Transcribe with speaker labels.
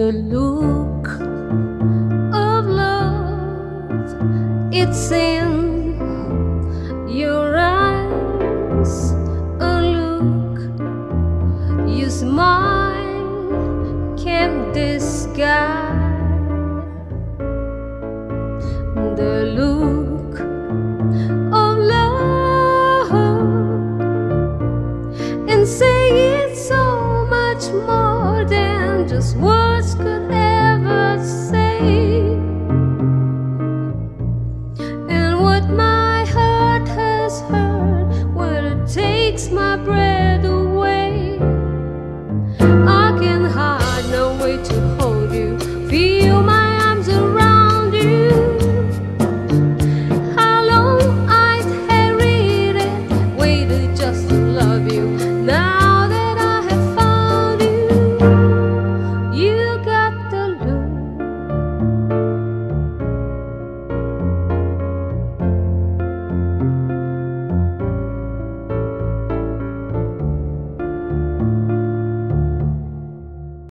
Speaker 1: the look of love. It's in your eyes, a look you smile can't disguise. just words could ever say. And what my heart has heard, what it takes my breath away.